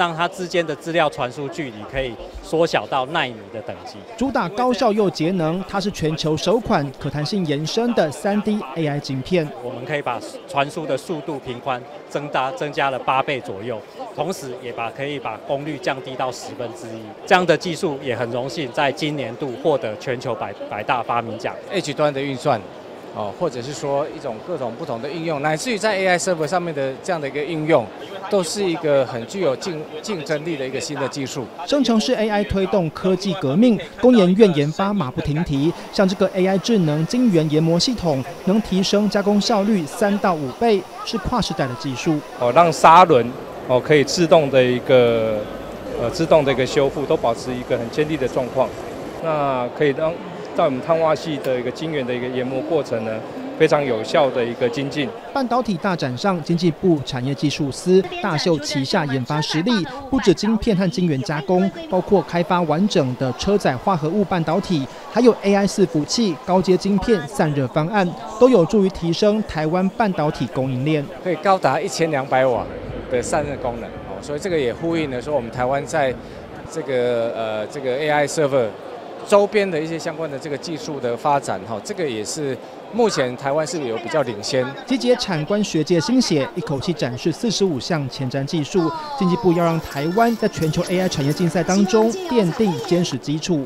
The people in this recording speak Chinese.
让它之间的资料传输距离可以缩小到纳米的等级。主打高效又节能，它是全球首款可弹性延伸的 3D AI 晶片。我们可以把传输的速度、频宽增大增加了八倍左右，同时也把可以把功率降低到十分之一。这样的技术也很荣幸在今年度获得全球百百大发明奖。H 端的运算。哦，或者是说一种各种不同的应用，乃至于在 AI server 上面的这样的一个应用，都是一个很具有竞竞争力的一个新的技术。生成式 AI 推动科技革命，工研院研发马不停蹄。像这个 AI 智能晶圆研磨系统，能提升加工效率三到五倍，是跨时代的技术。哦，让砂轮哦可以自动的一个呃自动的一个修复，都保持一个很坚定的状况，那可以让。在我们碳化系的一个晶圆的一个研磨过程呢，非常有效的一个精进。半导体大展上，经济部产业技术司大秀旗下研发实力，不止晶片和晶圆加工，包括开发完整的车载化合物半导体，还有 AI 伺服器、高阶晶片散热方案，都有助于提升台湾半导体供应链，可以高达一千两百瓦的散热功能。哦，所以这个也呼应了说，我们台湾在这个呃这个 AI server。周边的一些相关的这个技术的发展，哈，这个也是目前台湾是有比较领先。集结产官学界心血，一口气展示四十五项前瞻技术，经济部要让台湾在全球 AI 产业竞赛当中奠定坚实基础。